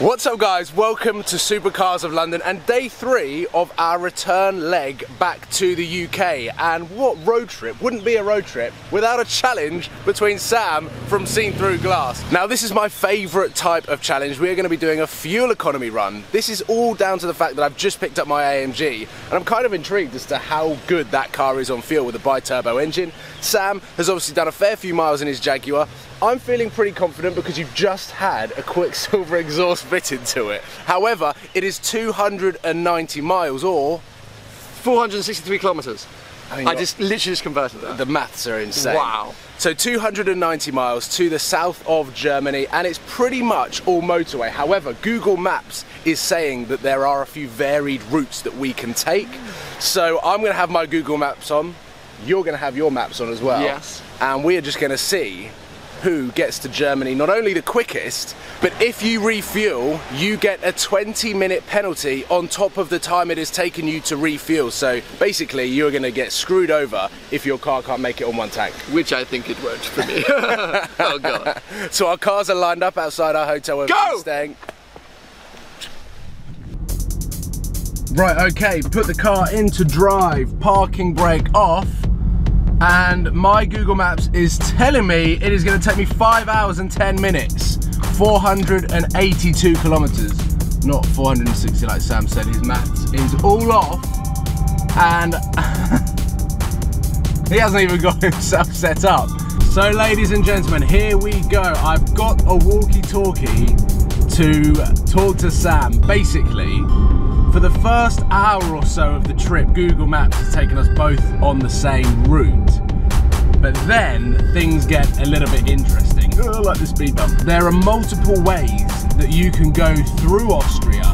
What's up guys, welcome to Supercars of London and day three of our return leg back to the UK and what road trip wouldn't be a road trip without a challenge between Sam from Seen Through Glass. Now this is my favourite type of challenge, we're going to be doing a fuel economy run. This is all down to the fact that I've just picked up my AMG and I'm kind of intrigued as to how good that car is on fuel with a bi-turbo engine. Sam has obviously done a fair few miles in his Jaguar, I'm feeling pretty confident because you've just had a Quicksilver exhaust fitted to it. However, it is 290 miles or 463 kilometers. I, mean, I just literally just converted that. The maths are insane. Wow. So 290 miles to the south of Germany and it's pretty much all motorway. However, Google Maps is saying that there are a few varied routes that we can take. So I'm gonna have my Google Maps on. You're gonna have your maps on as well. Yes. And we are just gonna see who gets to Germany not only the quickest, but if you refuel, you get a 20 minute penalty on top of the time it has taken you to refuel. So basically, you're going to get screwed over if your car can't make it on one tank. Which I think it would for me. oh God. So our cars are lined up outside our hotel where Go! we're staying. Right, okay, put the car into drive, parking brake off and my Google Maps is telling me it is going to take me 5 hours and 10 minutes. 482 kilometers. Not 460 like Sam said his maths is all off. And he hasn't even got himself set up. So ladies and gentlemen here we go. I've got a walkie-talkie to talk to Sam. Basically for the first hour or so of the trip, Google Maps has taken us both on the same route. But then things get a little bit interesting. Oh, like the speed bump. There are multiple ways that you can go through Austria.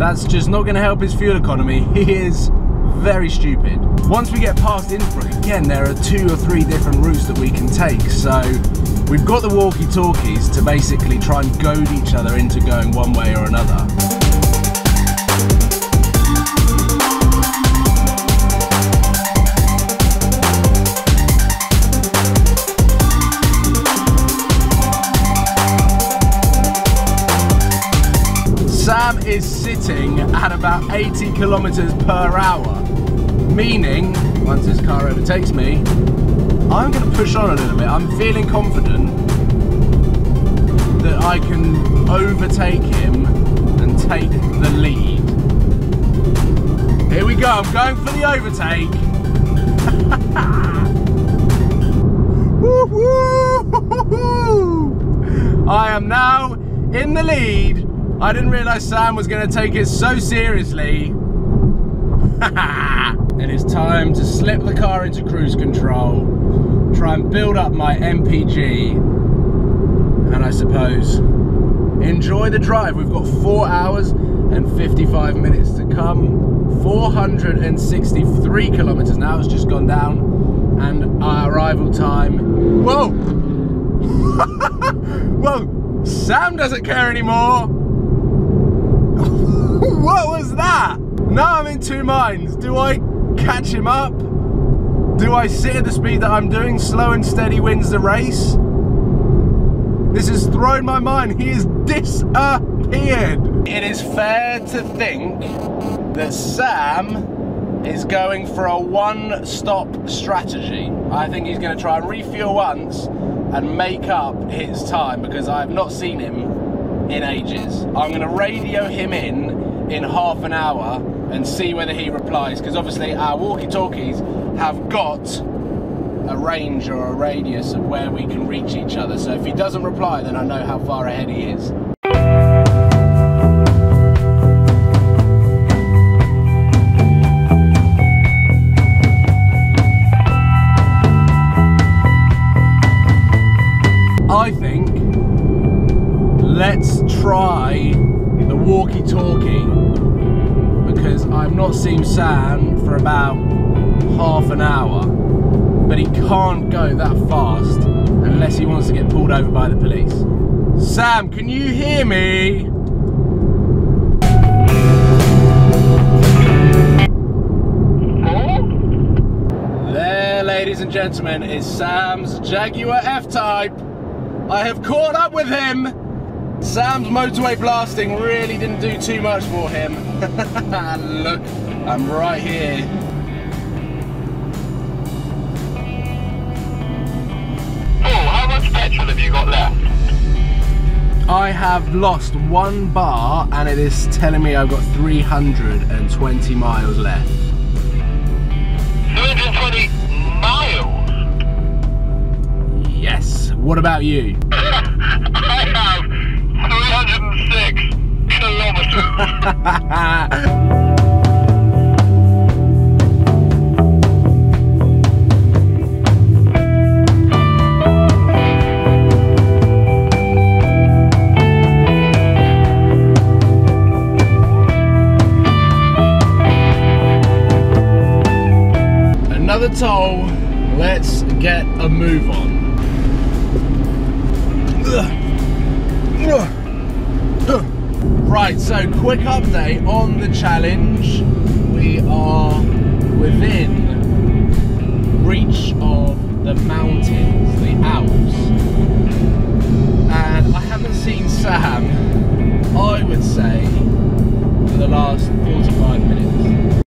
That's just not going to help his fuel economy. He is very stupid. Once we get past Innsbruck, again, there are two or three different routes that we can take. So We've got the walkie-talkies to basically try and goad each other into going one way or another. Sam is sitting at about 80 kilometers per hour, meaning, once this car overtakes me, I'm going to push on a little bit. I'm feeling confident that I can overtake him and take the lead. Here we go, I'm going for the overtake. I am now in the lead. I didn't realise Sam was going to take it so seriously. it is time to slip the car into cruise control try and build up my MPG and I suppose enjoy the drive. We've got four hours and 55 minutes to come. 463 kilometers now has just gone down and our arrival time, whoa! whoa, Sam doesn't care anymore. what was that? Now I'm in two minds. Do I catch him up? Do I sit at the speed that I'm doing? Slow and steady wins the race. This has thrown my mind. He has disappeared. It is fair to think that Sam is going for a one-stop strategy. I think he's going to try and refuel once and make up his time because I have not seen him in ages. I'm going to radio him in in half an hour and see whether he replies because obviously our walkie-talkies have got a range or a radius of where we can reach each other. So if he doesn't reply, then I know how far ahead he is. Pulled over by the police. Sam, can you hear me? There, ladies and gentlemen, is Sam's Jaguar F-Type. I have caught up with him. Sam's motorway blasting really didn't do too much for him. Look, I'm right here. I have lost one bar and it is telling me I've got 320 miles left. 320 miles? Yes. What about you? I have 306 kilometers. Right, so quick update on the challenge. We are within reach of the mountains, the Alps. And I haven't seen Sam, I would say, for the last 45 minutes.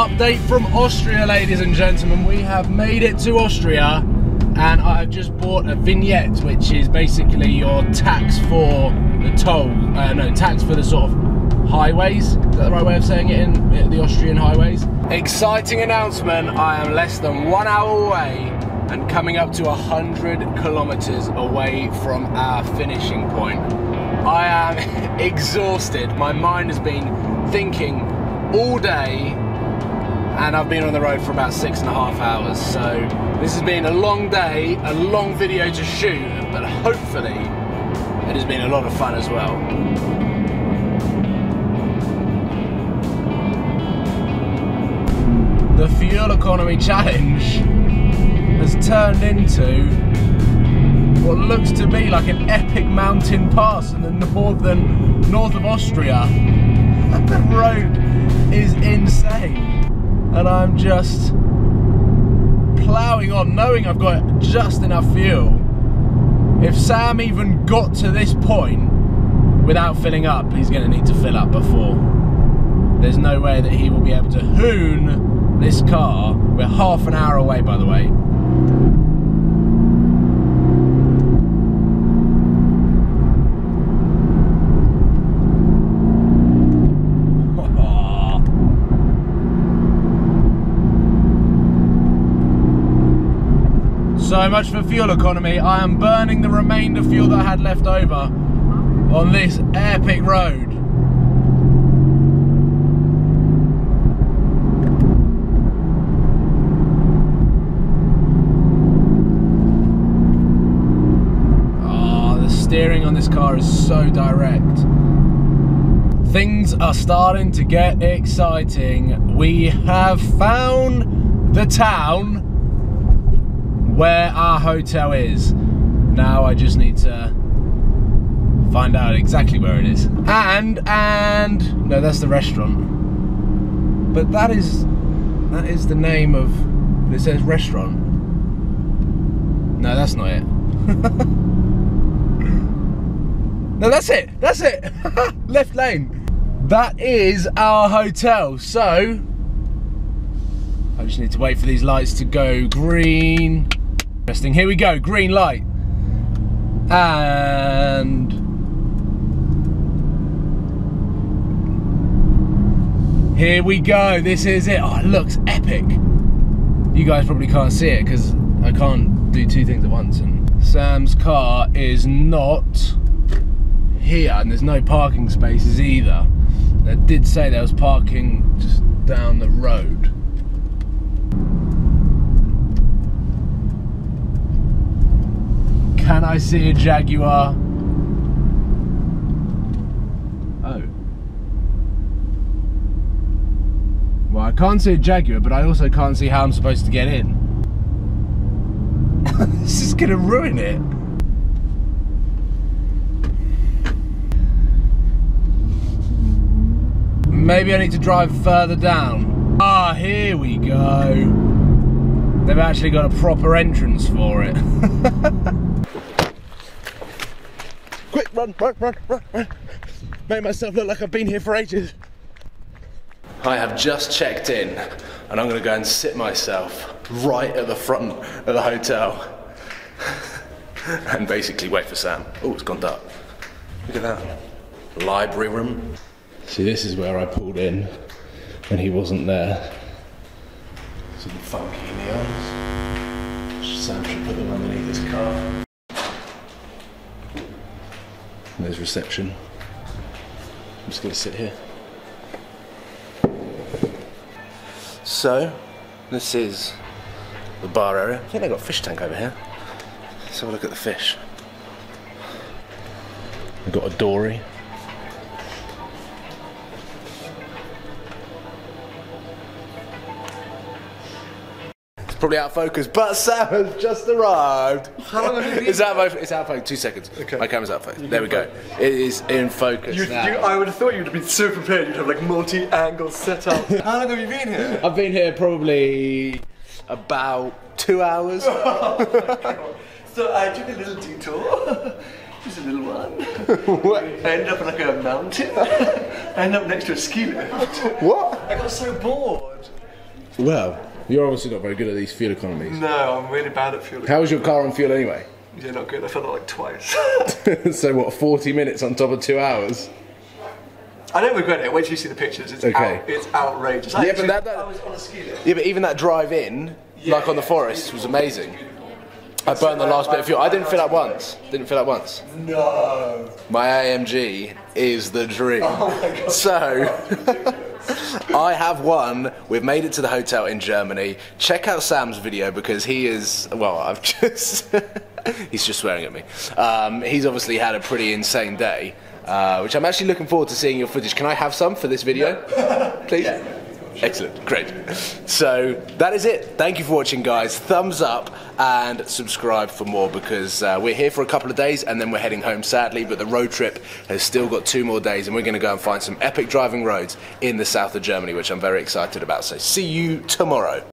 Update from Austria, ladies and gentlemen. We have made it to Austria and I've just bought a vignette, which is basically your tax for the toll, uh, no, tax for the sort of highways. Is that the right way of saying it in the Austrian highways? Exciting announcement. I am less than one hour away and coming up to 100 kilometers away from our finishing point. I am exhausted. My mind has been thinking all day and I've been on the road for about six and a half hours. So this has been a long day, a long video to shoot, but hopefully it has been a lot of fun as well. The fuel economy challenge has turned into what looks to be like an epic mountain pass in the northern north of Austria. the road is insane and I'm just ploughing on, knowing I've got just enough fuel. If Sam even got to this point without filling up, he's going to need to fill up before. There's no way that he will be able to hoon this car. We're half an hour away, by the way. So much for fuel economy. I am burning the remainder fuel that I had left over on this epic road. Oh, the steering on this car is so direct. Things are starting to get exciting. We have found the town where our hotel is. Now I just need to find out exactly where it is. And and no, that's the restaurant. But that is that is the name of. It says restaurant. No, that's not it. no, that's it. That's it. Left lane. That is our hotel. So I just need to wait for these lights to go green. Interesting. Here we go. Green light. And here we go. This is it. Oh, it looks epic. You guys probably can't see it because I can't do two things at once. And Sam's car is not here, and there's no parking spaces either. They did say there was parking just down the road. Can I see a Jaguar? Oh. Well, I can't see a Jaguar, but I also can't see how I'm supposed to get in. this is gonna ruin it. Maybe I need to drive further down. Ah, here we go. They've actually got a proper entrance for it. Quick, run, run, run, run, run. Make myself look like I've been here for ages. I have just checked in and I'm gonna go and sit myself right at the front of the hotel and basically wait for Sam. Oh, it's gone dark. Look at that. Library room. See, this is where I pulled in when he wasn't there. Some funky neons. Sam should put them underneath his car. There's reception. I'm just going to sit here. So, this is the bar area. I think they've got a fish tank over here. Let's have a look at the fish. They've got a dory. Probably out of focus, but Sam has just arrived. How long have you been It's out of focus. It's out of focus. Two seconds. Okay. My camera's out of focus. There we go. It is in focus You, now. you, I would have thought you'd have been so prepared. You'd have like multi-angle setup. How long have you been here? I've been here probably about two hours. So I took a little detour. Just a little one. what? I ended up on like a mountain. I ended up next to a ski lift. What? I got so bored. Well, you're obviously not very good at these fuel economies. No, I'm really bad at fuel. How was your car on fuel anyway? Yeah, not good. I felt it like twice. so what? 40 minutes on top of two hours? I don't regret it. Wait till you see the pictures. It's Okay. out, it's outrageous. I Yeah, but actually- that- that- I was on a ski lift. Yeah, but even that drive in, like on the forest, was amazing. I burned the last bit of fuel. I didn't fill up once. Didn't fill up once. No. My AMG is the dream. Oh so, I have won. We've made it to the hotel in Germany. Check out Sam's video because he is. Well, I've just. he's just swearing at me. Um, he's obviously had a pretty insane day, uh, which I'm actually looking forward to seeing your footage. Can I have some for this video, please? Excellent, great. So that is it. Thank you for watching, guys. Thumbs up and subscribe for more because uh, we're here for a couple of days and then we're heading home, sadly. But the road trip has still got two more days, and we're going to go and find some epic driving roads in the south of Germany, which I'm very excited about. So see you tomorrow.